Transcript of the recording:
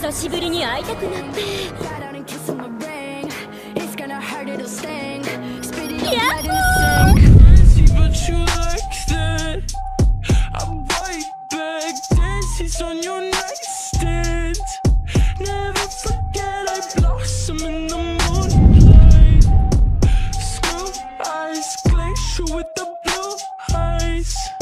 久しぶりに会いたくなってやっほー With the blue eyes